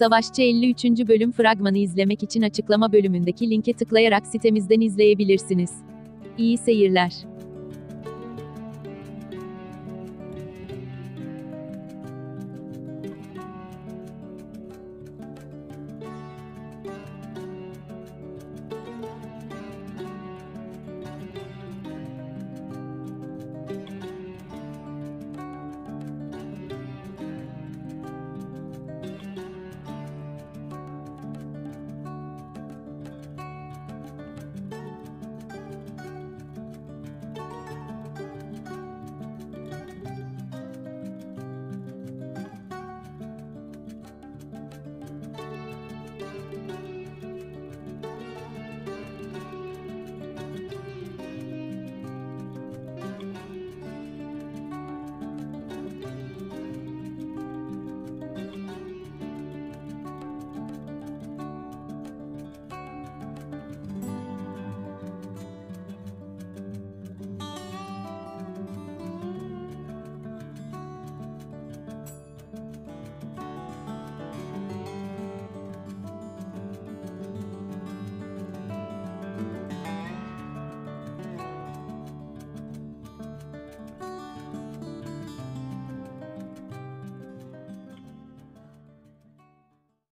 Savaşçı 53. bölüm fragmanı izlemek için açıklama bölümündeki linke tıklayarak sitemizden izleyebilirsiniz. İyi seyirler.